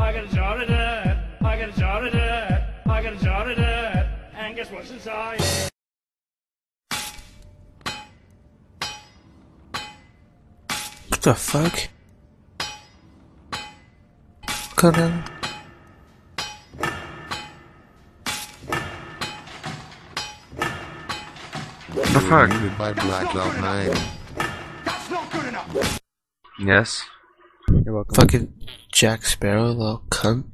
I got a jar of dirt. I got a jar of dirt. I got a jar of dirt. And guess what's inside? What the fuck? Cut out. The fuck? Muted by Black Cloud 9. Yes. You're welcome. Fucking Jack Sparrow, little cunt.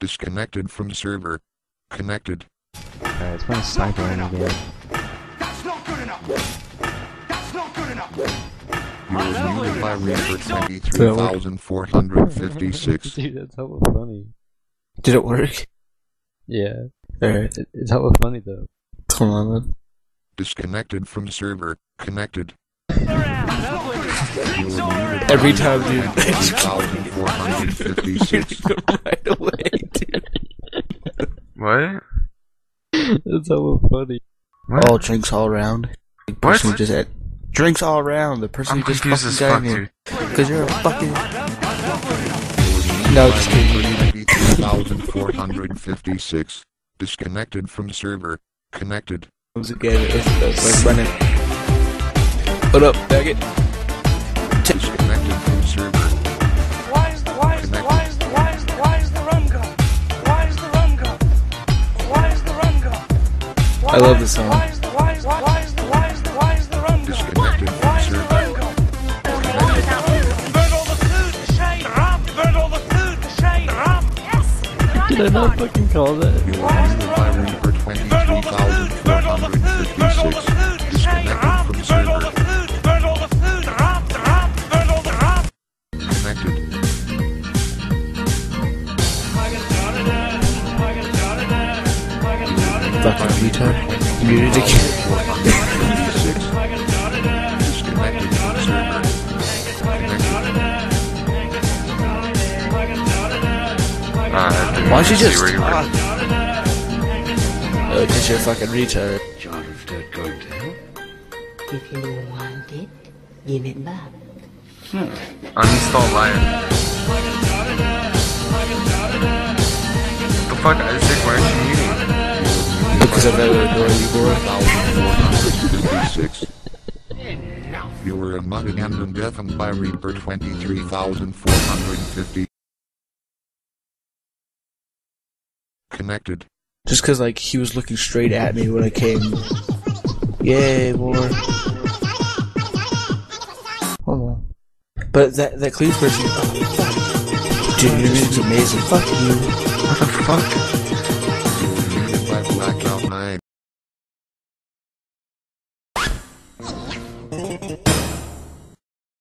Disconnected from server. Connected. Alright, it's playing sniper in the game. You were muted by Reaper 23456. Dude, that's hella funny. Did it work? Yeah. Alright, It, it's hella funny though. come on then. Disconnected from server. Connected. Every time, dude. right away, dude. What? That's hella funny. What? All drinks all around. The person who just had drinks all around. The person I'm who just fucking as got fuck, dude. Because you're a fucking. No, just kidding. 23456. Disconnected from server. Connected. Once again, it's, it's like running. What up, faggot? I love this song. Did I not fucking call that? You are the Byron for 23,436. Fucking retard. You muted again. 456. Disconnected from server. Uh, Why don't you just where you Oh, because you're a fucking retard. If you want it, give it back. Uninstall Lion. The fuck, I've never ignored you. 456. You were muted and deafened by Reaper 23450. Connected. Just because, like, he was looking straight at me when I came. Yay, boy. Hold on. But that, that person. Dude, your music's amazing. Fuck you. What the fuck?